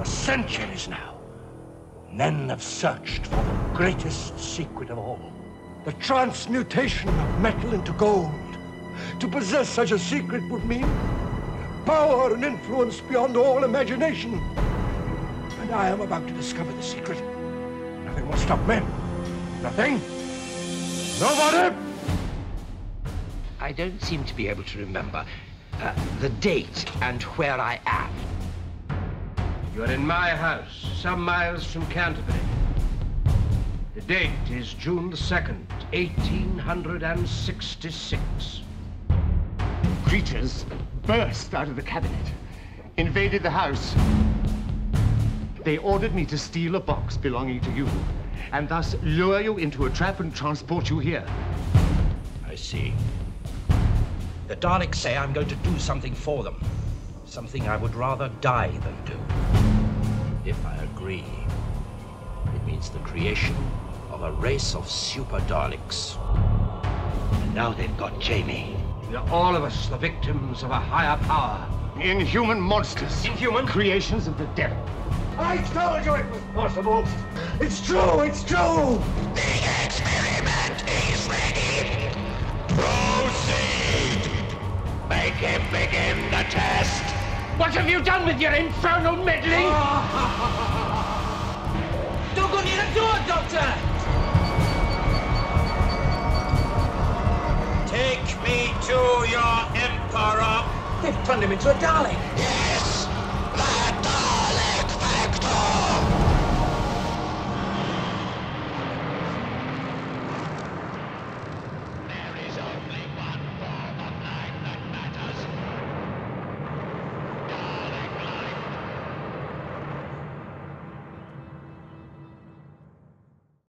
For centuries now, men have searched for the greatest secret of all. The transmutation of metal into gold. To possess such a secret would mean power and influence beyond all imagination. And I am about to discover the secret. Nothing will stop me. Nothing. Nobody. I don't seem to be able to remember uh, the date and where I am. You're in my house, some miles from Canterbury. The date is June the 2nd, 1866. Creatures burst out of the cabinet, invaded the house. They ordered me to steal a box belonging to you, and thus lure you into a trap and transport you here. I see. The Daleks say I'm going to do something for them. Something I would rather die than do. If I agree, it means the creation of a race of super Daleks. And now they've got Jamie. We're all of us the victims of a higher power. Inhuman monsters. Inhuman? Creations of the devil. I told you it was possible. It's true. It's true. The experiment is ready. Proceed. Make him begin the test. What have you done with your infernal meddling? Don't go near the door, Doctor! Take me to your Emperor. They've turned him into a Dalek.